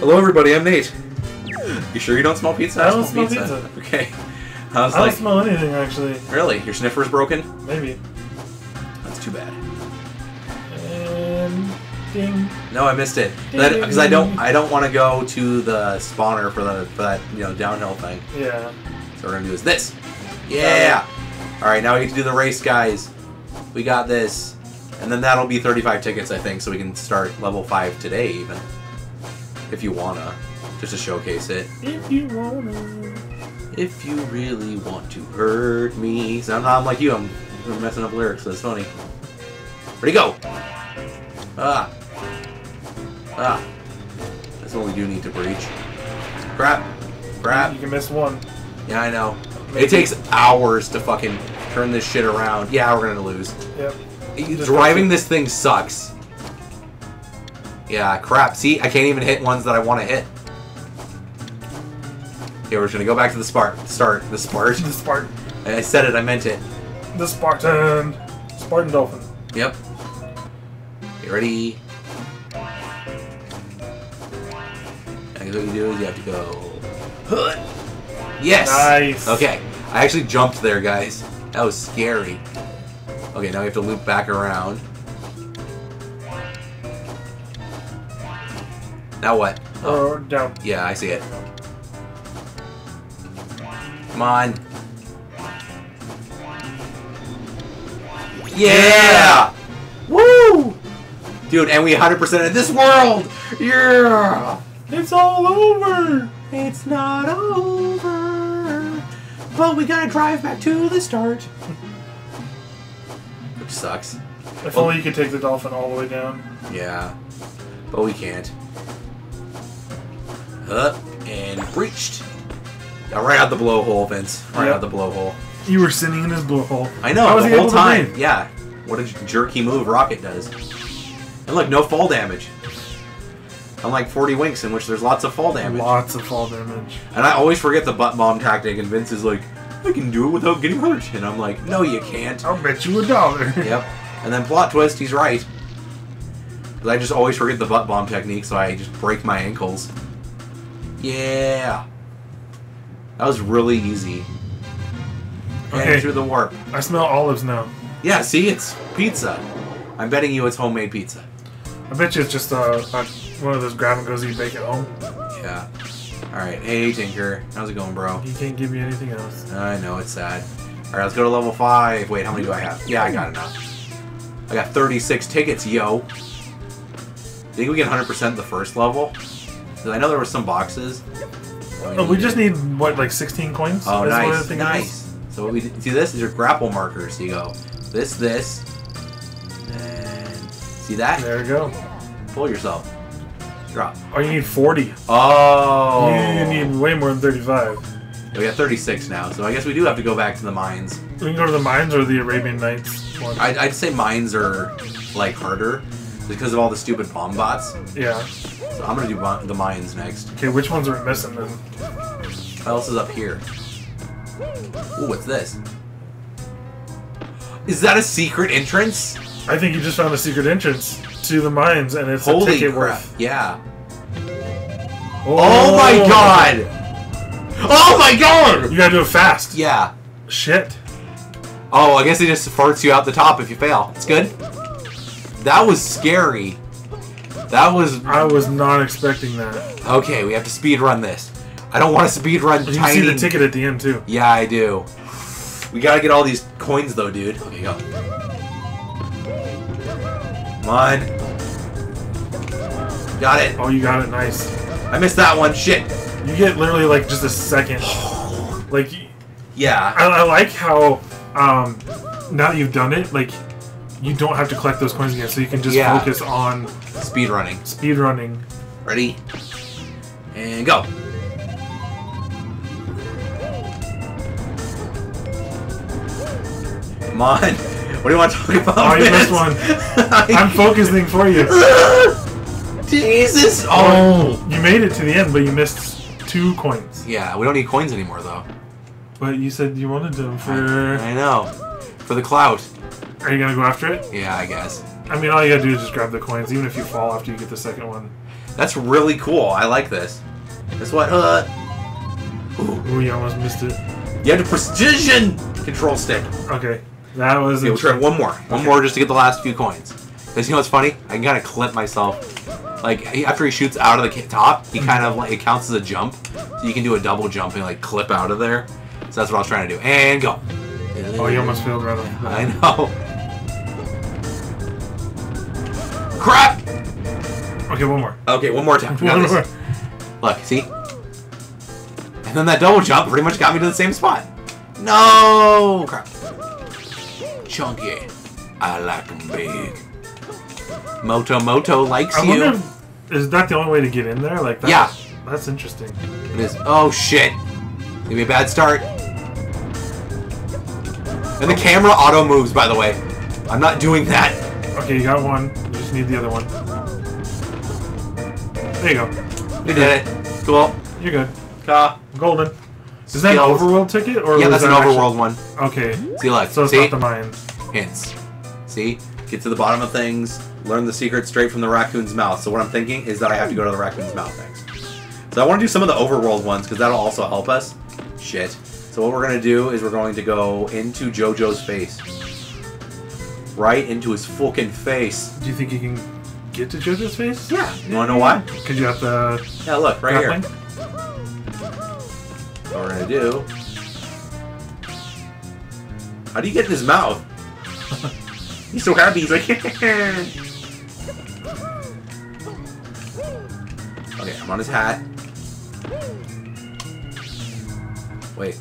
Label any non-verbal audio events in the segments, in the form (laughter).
Hello, everybody. I'm Nate. You sure you don't smell pizza? I don't smell pizza. (laughs) Okay. I I don't like, smell anything actually. really? Your sniffer's broken? Maybe. That's too bad. And ding. No, I missed it. Because I don't, I don't want to go to the spawner for the for that you know downhill thing. Yeah. So we're gonna do is this. Yeah. All right, now we get to do the race, guys. We got this, and then that'll be 35 tickets, I think, so we can start level five today, even if you wanna, just to showcase it. If you wanna. If you really want to hurt me, so I'm not I'm like you. I'm, I'm messing up lyrics. So it's funny. Ready, go. Ah. Ah. That's what we do need to breach. Crap. Crap. You can miss one. Yeah, I know. Maybe. It takes hours to fucking turn this shit around. Yeah, we're gonna lose. Yep. Driving this thing sucks. Yeah, crap. See, I can't even hit ones that I want to hit. Okay, we're just gonna go back to the spark. Start the spark. The Spartan. I said it. I meant it. The Spartan. Spartan Dolphin. Yep. Okay, ready? I guess what you do is you have to go. Yes. Nice. Okay. I actually jumped there, guys. That was scary. Okay, now we have to loop back around. Now what? Oh, Or down. yeah, I see it. Come on. Yeah! Woo! Dude, and we 100% in this world! Yeah! It's all over. It's not over, but we gotta drive back to the start. Which sucks. If only you could take the dolphin all the way down. Yeah, but we can't. Up and breached. Right out the blowhole, Vince. Right Yep. out the blowhole. You were sitting in his blowhole. I know How was the he whole time. Yeah. What a jerky move Rocket does. And look, no fall damage. Unlike 40 Winks, in which there's lots of fall damage. Lots of fall damage. And I always forget the butt bomb tactic, and Vince is like, I can do it without getting hurt. And I'm like, no, you can't. I'll bet you a dollar. (laughs) Yep. And then plot twist, he's right. Because I just always forget the butt bomb technique, so I just break my ankles. Yeah. That was really easy. Okay. And through the warp. I smell olives now. Yeah, see, it's pizza. I'm betting you it's homemade pizza. I bet you it's just uh, one of those grab and goes you bake at home. Yeah. Alright, hey Tinker. How's it going, bro? You can't give me anything else. I know, it's sad. Alright, let's go to level 5. Wait, how many do I have? Yeah, I got enough. I got 36 tickets, yo. Think we get 100% the first level? 'Cause I know there were some boxes. Oh, we just need what, like 16 coins? Oh, nice, it is? nice. So what we see this? These are grapple markers. So you go this, this, and see that? There we go. Pull yourself. Drop. Oh, you need 40. Oh. You need way more than 35. We got 36 now, so I guess we do have to go back to the mines. We can go to the mines or the Arabian Nights. I'd, I'd say mines are like harder because of all the stupid bomb bots. yeah. So I'm gonna do the mines next. Okay, which ones are we missing then? What else is up here? Ooh, what's this? Is that a secret entrance? I think you just found a secret entrance to the mines, and it's a Holy ticket crap! worth. Yeah. Oh. oh my god! Oh my god! You gotta do it fast. Yeah. Shit. Oh, I guess it just farts you out the top if you fail. It's good. That was scary. That was I was not expecting that. okay. We have to speed run this. I don't want to speed run You tiny. see the ticket at the end too. Yeah, I do. We gotta get all these coins though, dude. Okay, go. Come on. Got it. Oh, you got it. Nice. I missed that one. Shit. You get literally like just a second. (sighs) Like Yeah. I, I like how um, now that you've done it, like you don't have to collect those coins again, so you can just Yeah. focus on Speed running. speed running. Ready? And go. Come on. (laughs) What do you want to talk about? Oh, you missed one. (laughs) I'm focusing for you. (laughs) Jesus. Oh, oh. You made it to the end, but you missed two coins. Yeah, we don't need coins anymore though. But you said you wanted them for. I know. For the clout. Are you gonna go after it? Yeah, I guess. I mean, all you gotta do is just grab the coins, even if you fall after you get the second one. That's really cool. I like this. That's what. Uh, Ooh, you almost missed it. you have to precision control stick. Okay, that was. Okay, we'll try one more. One Okay. more just to get the last few coins. Because you know what's funny? I can kind of clip myself. Like after he shoots out of the top, he kind of like it counts as a jump, so you can do a double jump and like clip out of there. So that's what I was trying to do. And go. Oh, you almost failed right (laughs) bat. I know. Crap. Okay, one more. Okay, one more time. (laughs) One more. Look, see? And then that double jump pretty much got me to the same spot. No! Crap. Chunky. I like 'em big. Moto Moto likes I you. if, is that the only way to get in there? Like that? Yeah. That's interesting. It is. Oh shit. Give me a bad start. And the camera auto moves, by the way. I'm not doing that. Okay, you got one. Need the other one. There you go. You did it. Cool. You're good. Ka. Golden. Is that an overworld ticket or Yeah, that's an actually- overworld one. Okay, See, look. so it's see? not the mines. hints. See? Get to the bottom of things, learn the secret straight from the raccoon's mouth. So what I'm thinking is that I have to go to the raccoon's mouth next. So I want to do some of the overworld ones because that'll also help us. Shit. So what we're going to do is we're going to go into JoJo's face. Right into his fucking face. Do you think you can get to JoJo's face? Yeah. You want to know why? Because you have the Yeah, look, right here. grappling? What we're to do... How do you get in his mouth? (laughs) He's so happy. He's like... (laughs) okay, I'm on his hat. Wait.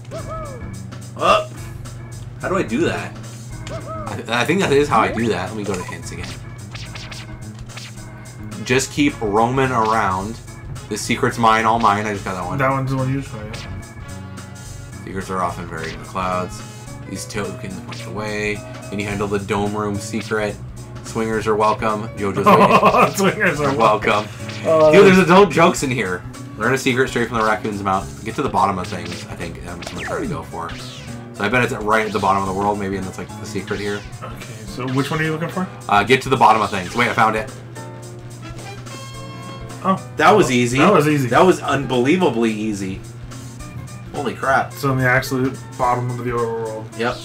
Oh! How do I do that? I, th- I think that is how I do that. Let me go to hints again. Just keep roaming around. The secret's mine, all mine. I just got that one. That one's the one you just got. Secrets are often buried in the clouds. These tokens point the way. Can you handle the dome room secret? Swingers are welcome. JoJo's waiting. (laughs) Swingers are welcome. Oh, Dude, there's adult jokes in here. Learn a secret straight from the raccoon's mouth. Get to the bottom of things, I think um, that's what I'm trying to go for. So I bet it's right at the bottom of the world, maybe, and that's like the secret here. Okay, so which one are you looking for? Uh, get to the bottom of things. Wait, I found it. Oh, That was easy. That was easy. That was unbelievably easy. Holy crap. So in the absolute bottom of the overworld. Yep.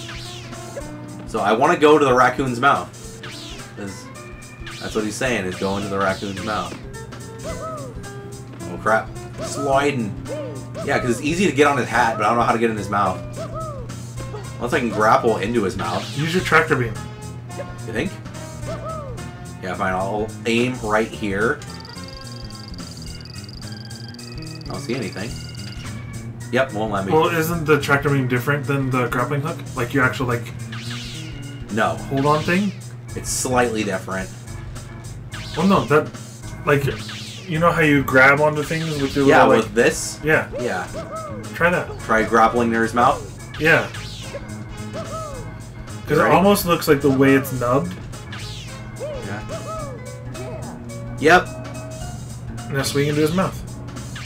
So I want to go to the raccoon's mouth. 'Cause that's what he's saying, is going to the raccoon's mouth. Oh crap. Sliding. Yeah, because it's easy to get on his hat, but I don't know how to get in his mouth. Unless I can grapple into his mouth. Use your tractor beam. You think? Yeah, fine. I'll aim right here. I don't see anything. Yep, won't let me. Well, isn't the tractor beam different than the grappling hook? Like your actual like no, hold on thing? it's slightly different. Well, no, that like you know how you grab onto things with your Yeah, little, like, with this. yeah. Yeah. Try that. Try grappling near his mouth. Yeah. Because it almost looks like the way it's nubbed. Yeah. Yep. Now swing into his mouth.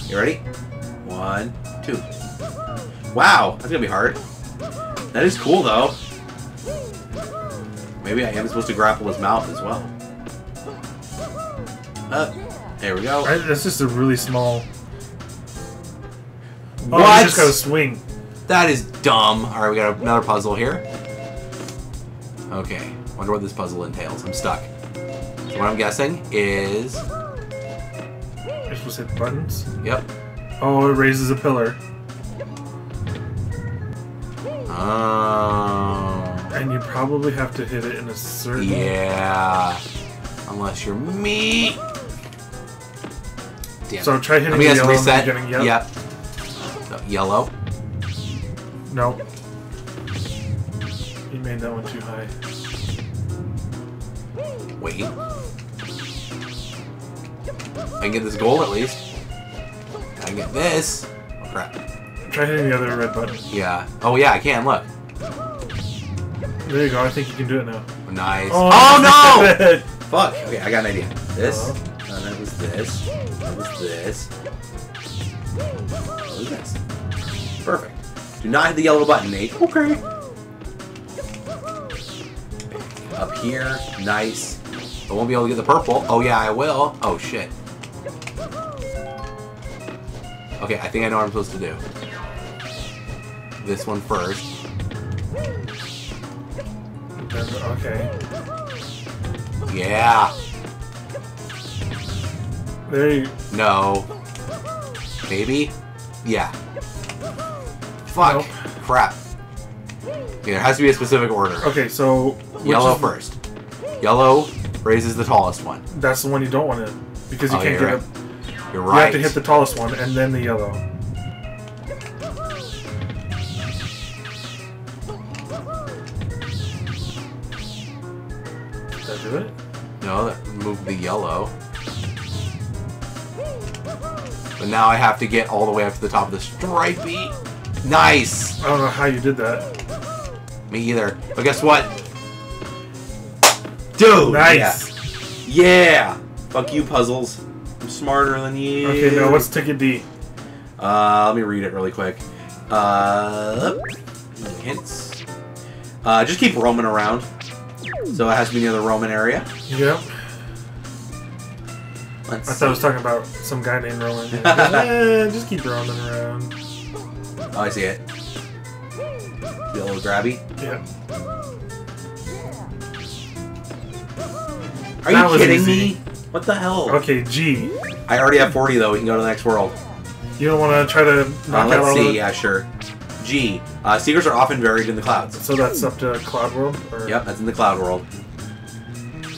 You ready? One, two. Wow, that's gonna be hard. That is cool though. Maybe I am supposed to grapple his mouth as well. Uh, there we go. Right? That's just a really small. Oh, What? You just gotta swing. That is dumb. Alright, we got another puzzle here. Okay, wonder what this puzzle entails. I'm stuck. So what I'm guessing is... Supposed to hit buttons. Yep. Oh, it raises a pillar, Oh... and you probably have to hit it in a certain. Yeah. Unless you're me. Damn. So try hitting the yellow reset. Yep. Yep. So, yellow. No. Made that one too high. Wait. I can get this gold at least. I can get this. Oh crap. Try hitting the other red button. Yeah. Oh yeah, I can. Look. There you go. I think you can do it now. Nice. Oh, Oh, no! (laughs) Fuck. Okay, I got an idea. This. Uh-huh. And that was this. That was this. What was this? Perfect. Do not hit the yellow button, Nate. Okay. Up here. Nice. I won't be able to get the purple. Oh, yeah, I will. Oh, shit. Okay, I think I know what I'm supposed to do. This one first. Okay. Yeah. There you. No. Maybe? Yeah. Fuck. Nope. Crap. Yeah, there has to be a specific order. Okay, so. Yellow first. Yellow raises the tallest one. That's the one you don't want to. Because you Oh, can't you're get right. it. You're You have to hit the tallest one and then the yellow. Did I do it? No, that moved the yellow. But now I have to get all the way up to the top of the stripey. Nice! I don't know how you did that. Me either. But guess what? Dude! Nice. Yeah! yeah. Fuck you, puzzles. I'm smarter than you. Okay, now what's ticket D? Uh, let me read it really quick. Uh, hints. Uh, just keep roaming around. So it has to be near the Roman area. Yep. Let's I thought I was talking about some guy named Roman. (laughs) eh, just keep roaming around. Oh, I see it. Be a little grabby. Yeah. Are That you kidding easy. me? What the hell? Okay, G. I already have 40 though. We can go to the next world. You don't want to try to Uh, knock out let's all see. the... Yeah, sure. G. Uh, secrets are often buried in the clouds. So that's up to Cloud World? Or... Yep, that's in the cloud world.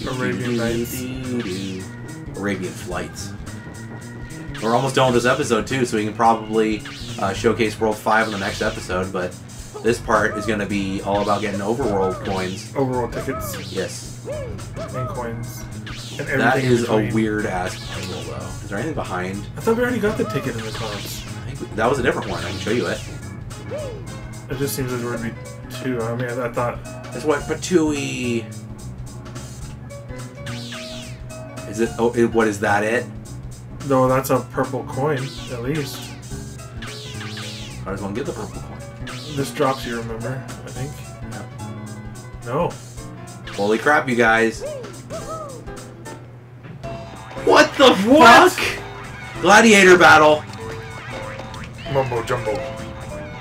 Arabian Nights. Arabian Flights. We're almost done with this episode too, so we can probably uh, showcase World 5 in the next episode, but this part is going to be all about getting overworld coins. Overworld tickets Yes. and coins. And everything That is a weird ass puzzle though. Is there anything behind? I thought we already got the ticket in the. I think that was a different one. I can show you it. It just seems like there would be two. I mean, I thought... That's what Patui. Is it? Oh, it, what is that? It? Though that's a purple coin, at least. I just want to get the purple coin. This drops you, remember? I think. No. Holy crap, you guys! What the What? fuck? Gladiator battle. Mumbo jumbo.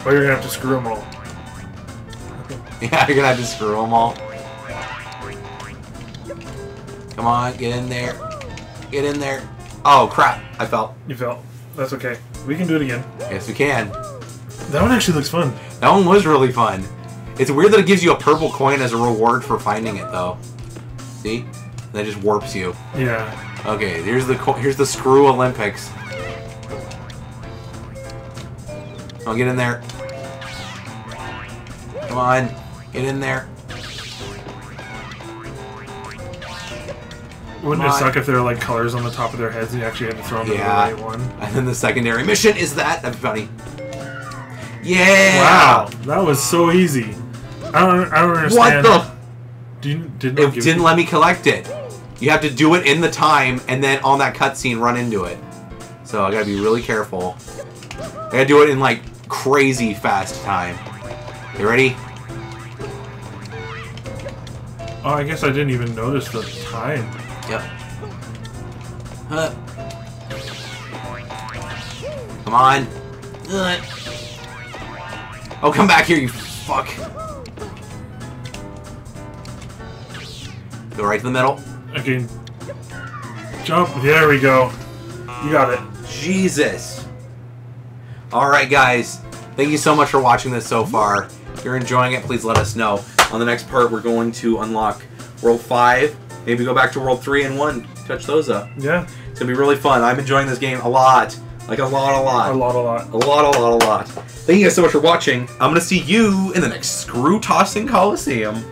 Well, you're gonna have to screw them all. (laughs) Yeah, you're gonna have to screw them all. Come on, get in there. Get in there. Oh crap! I fell. You fell. That's okay. We can do it again. Yes, we can. That one actually looks fun. That one was really fun. It's weird that it gives you a purple coin as a reward for finding it, though. See? That just warps you. Yeah. Okay, here's the here's the screw Olympics. I'll get in there. Come on, get in there. Wouldn't Come it suck if there were like colors on the top of their heads and you actually had to throw them Yeah. the right one? (laughs) And then the secondary mission is that. That'd be funny. Yeah. Wow, that was so easy. I don't, I don't understand. What the? Do you, did It didn't let me collect it. You have to do it in the time, and then on that cutscene, run into it. So I gotta be really careful. I gotta do it in like crazy fast time. You ready? Oh, I guess I didn't even notice the time. Yep. Huh. Come on. Ugh. Oh, come back here, you fuck. Go right to the middle. Okay. Jump. There we go. You got it. Jesus. Alright, guys. Thank you so much for watching this so far. If you're enjoying it, please let us know. On the next part, we're going to unlock World 5. Maybe go back to World 3 and 1. Touch those up. Yeah. It's going to be really fun. I'm enjoying this game a lot. Like a lot, a lot. A lot, a lot. A lot, a lot, a lot. Thank you guys so much for watching. I'm going to see you in the next Screw Tossing Coliseum.